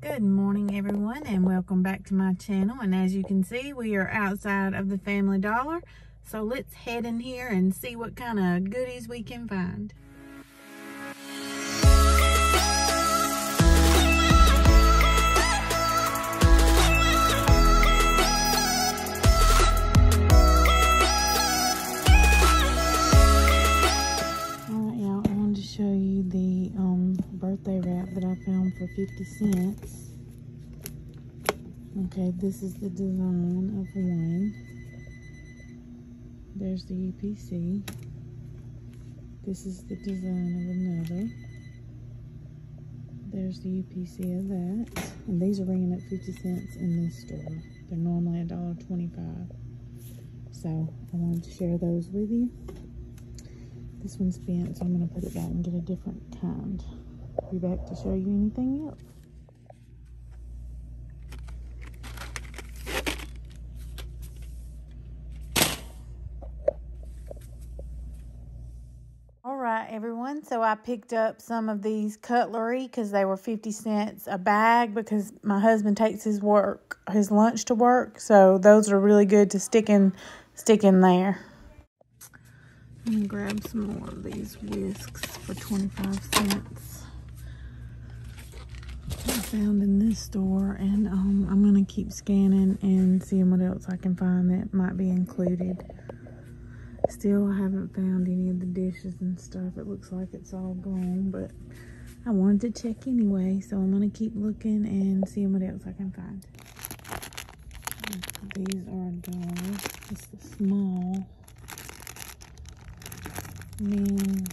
Good morning everyone and welcome back to my channel and as you can see we are outside of the Family Dollar so let's head in here and see what kind of goodies we can find. 50 cents. Okay, this is the design of one. There's the UPC. This is the design of another. There's the UPC of that. And these are ringing at 50 cents in this store. They're normally $1.25. So I wanted to share those with you. This one's bent, so I'm going to put it back and get a different kind. Be back to show you anything else. right, everyone. So I picked up some of these cutlery because they were 50 cents a bag because my husband takes his work, his lunch to work. So those are really good to stick in, stick in there. I'm to grab some more of these whisks for 25 cents. Found in this store and um, I'm going to keep scanning and seeing what else I can find that might be included. Still, I haven't found any of the dishes and stuff. It looks like it's all gone, but I wanted to check anyway, so I'm going to keep looking and seeing what else I can find. These are dolls. The small men's.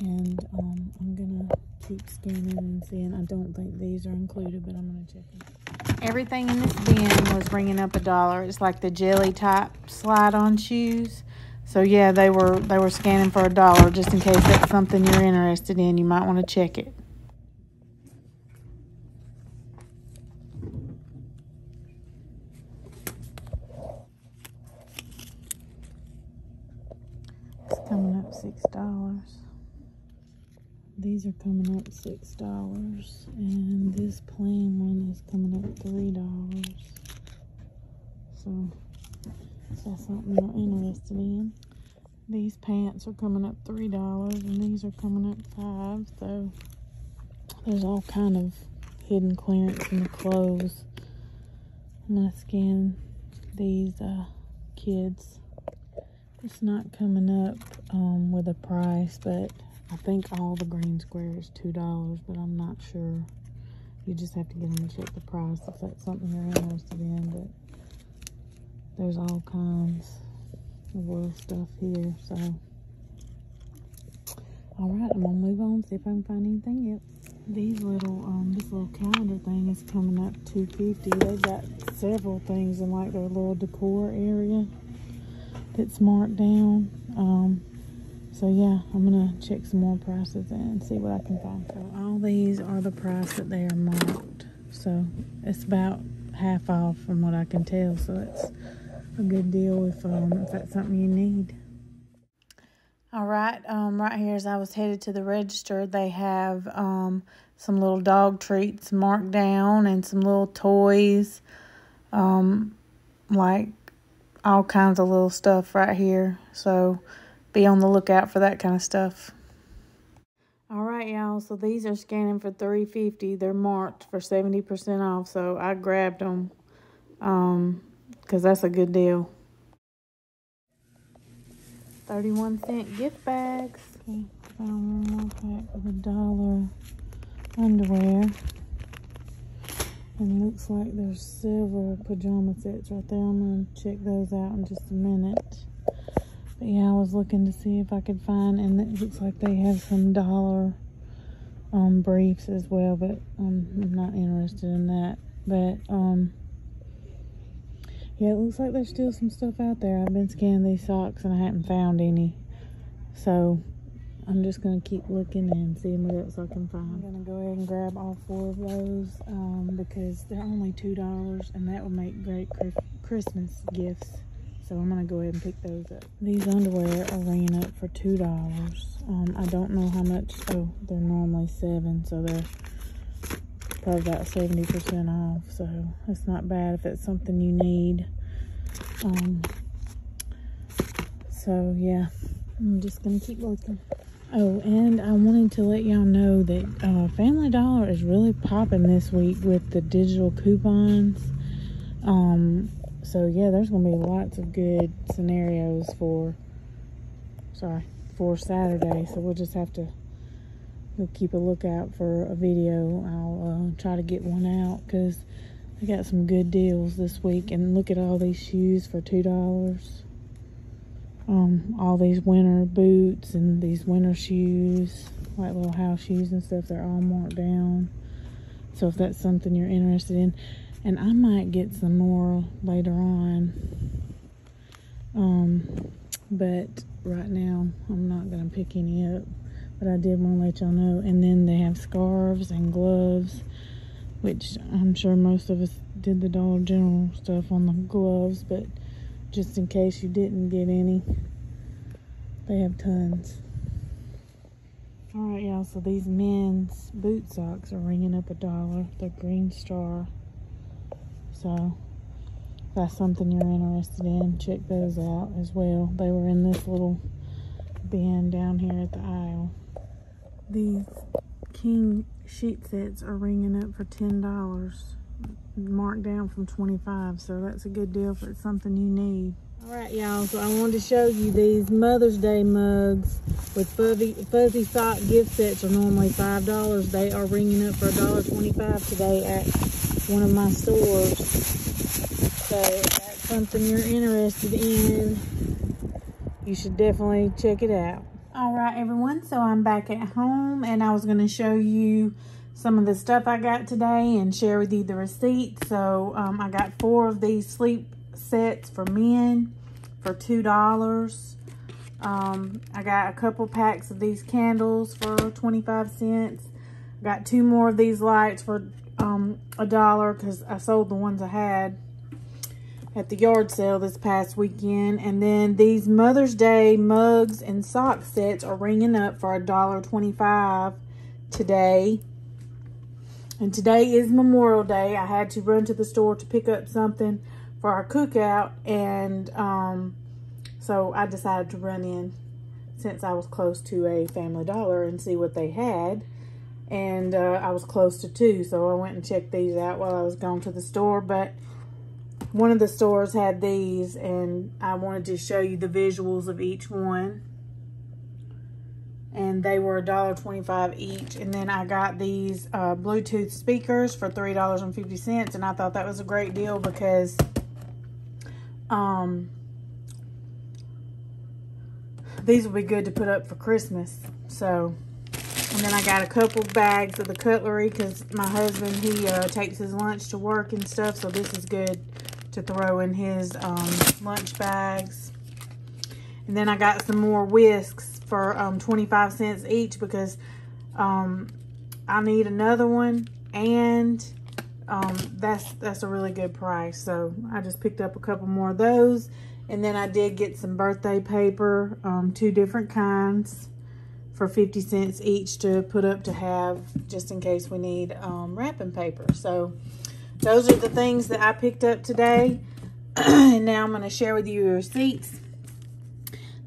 And um, I'm to keep scanning and seeing. I don't think these are included, but I'm going to check them. Everything in this bin was bringing up a dollar. It's like the jelly type slide-on shoes. So yeah, they were they were scanning for a dollar just in case that's something you're interested in. You might want to check it. It's coming up six dollars. These are coming up six dollars, and this plain one is coming up three dollars. So, that's something you're interested in. These pants are coming up three dollars, and these are coming up five. So, there's all kind of hidden clearance in the clothes. I'm gonna scan these uh, kids. It's not coming up um, with a price, but I think all the green square is $2, but I'm not sure. You just have to get them to check the price if that's something you're interested in. But there's all kinds of little stuff here. So, all right, I'm gonna move on, see if I can find anything else. These little, um, this little calendar thing is coming up 250. They've got several things in like their little decor area that's marked down. Um, so yeah, I'm gonna check some more prices and see what I can find. So all these are the price that they are marked. So it's about half off from what I can tell. So it's a good deal if, um, if that's something you need. All right, um, right here as I was headed to the register, they have um, some little dog treats marked down and some little toys, um, like all kinds of little stuff right here. So be on the lookout for that kind of stuff. All right, y'all. So these are scanning for 350 They're marked for 70% off. So I grabbed them um, because that's a good deal. 31 cent gift bags. Okay, found one more pack of a dollar underwear. And looks like there's several pajama sets right there. I'm going to check those out in just a minute. But yeah, I was looking to see if I could find, and it looks like they have some dollar um, briefs as well, but I'm not interested in that. But um, yeah, it looks like there's still some stuff out there. I've been scanning these socks and I haven't found any. So I'm just going to keep looking and seeing what else I can find. I'm to go ahead and grab all four of those um, because they're only $2 and that would make great Christmas gifts. So I'm going to go ahead and pick those up. These underwear are ringing up for $2. Um, I don't know how much. Oh, they're normally 7 so they're probably about 70% off. So it's not bad if it's something you need. Um, so yeah, I'm just going to keep looking. Oh, and I wanted to let y'all know that uh, Family Dollar is really popping this week with the digital coupons. Um, so yeah, there's gonna be lots of good scenarios for, sorry, for Saturday. So we'll just have to we'll keep a lookout for a video. I'll uh, try to get one out because I got some good deals this week. And look at all these shoes for two dollars. Um, all these winter boots and these winter shoes, like little house shoes and stuff. They're all marked down. So if that's something you're interested in and I might get some more later on. Um, but right now I'm not gonna pick any up. But I did want to let y'all know. And then they have scarves and gloves, which I'm sure most of us did the Dollar General stuff on the gloves, but just in case you didn't get any, they have tons. All right, y'all, so these men's boot socks are ringing up a dollar. They're Green Star. So if that's something you're interested in, check those out as well. They were in this little bin down here at the aisle. These king sheet sets are ringing up for $10, marked down from 25 so that's a good deal if it's something you need. All right, y'all, so I wanted to show you these Mother's Day mugs with fuzzy, fuzzy sock gift sets are normally $5. They are ringing up for $1.25 today at one of my stores. So if that's something you're interested in, you should definitely check it out. All right, everyone, so I'm back at home and I was going to show you some of the stuff I got today and share with you the receipts. So um, I got four of these sleep sets for men for $2. Um, I got a couple packs of these candles for 25 cents. Got two more of these lights for um, a dollar because I sold the ones I had at the yard sale this past weekend. And then these Mother's Day mugs and sock sets are ringing up for a dollar twenty-five today. And today is Memorial Day. I had to run to the store to pick up something for our cookout. And um, so I decided to run in since I was close to a Family Dollar and see what they had and uh, I was close to two, so I went and checked these out while I was going to the store, but one of the stores had these, and I wanted to show you the visuals of each one, and they were $1.25 each, and then I got these uh, Bluetooth speakers for $3.50, and I thought that was a great deal because um, these will be good to put up for Christmas, so and then I got a couple bags of the cutlery because my husband, he uh, takes his lunch to work and stuff. So this is good to throw in his um, lunch bags. And then I got some more whisks for um, 25 cents each because um, I need another one. And um, that's, that's a really good price. So I just picked up a couple more of those. And then I did get some birthday paper, um, two different kinds for 50 cents each to put up to have just in case we need um, wrapping paper. So those are the things that I picked up today. and now I'm going to share with you the receipts.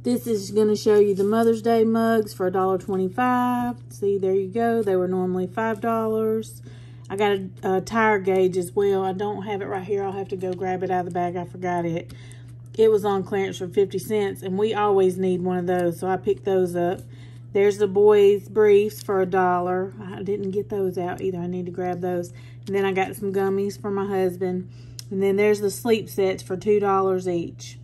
This is going to show you the Mother's Day mugs for $1.25. See, there you go. They were normally $5. I got a, a, tire gauge as well. I don't have it right here. I'll have to go grab it out of the bag. I forgot it. It was on clearance for 50 cents, and we always need one of those, so I picked those up. There's the boys' briefs for a dollar. I didn't get those out either. I need to grab those. And then I got some gummies for my husband. And then there's the sleep sets for $2 each.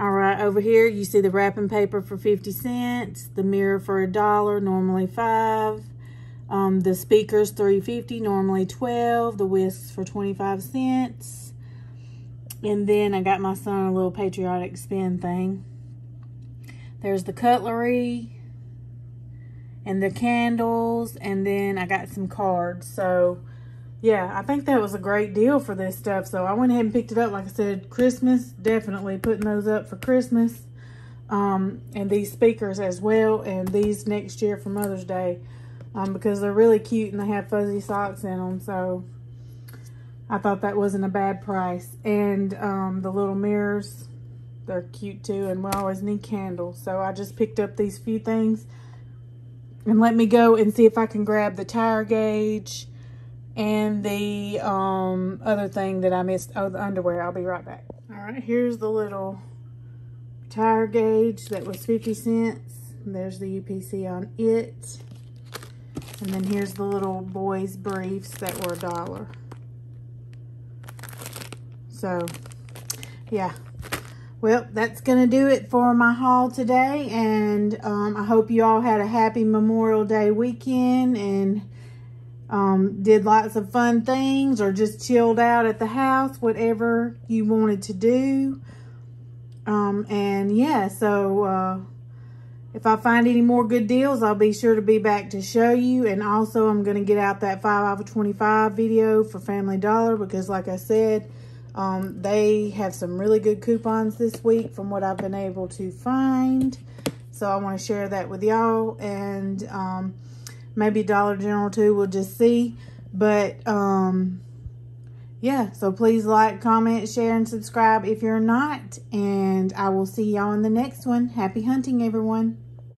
All right, over here you see the wrapping paper for 50 cents, the mirror for a dollar, normally 5. Um, the speakers 350, normally 12. The whisks for 25 cents. And then I got my son a little patriotic spin thing. There's the cutlery and the candles and then I got some cards so yeah, I think that was a great deal for this stuff. So I went ahead and picked it up. Like I said, Christmas, definitely putting those up for Christmas. Um, and these speakers as well. And these next year for Mother's Day. Um, because they're really cute and they have fuzzy socks in them. So I thought that wasn't a bad price. And um, the little mirrors, they're cute too. And we always need candles. So I just picked up these few things. And let me go and see if I can grab the tire gauge and the um, other thing that I missed, oh, the underwear. I'll be right back. All right, here's the little tire gauge that was 50 cents. There's the UPC on it. And then here's the little boys briefs that were a dollar. So, yeah. Well, that's going to do it for my haul today. And um, I hope you all had a happy Memorial Day weekend. And um, did lots of fun things or just chilled out at the house, whatever you wanted to do. Um, and yeah, so uh, if I find any more good deals, I'll be sure to be back to show you. And also, I'm going to get out that 5 out of 25 video for Family Dollar because like I said, um, they have some really good coupons this week from what I've been able to find. So I want to share that with y'all. And um, maybe Dollar General too. We'll just see. But, um, yeah, so please like, comment, share, and subscribe if you're not. And I will see y'all in the next one. Happy hunting, everyone.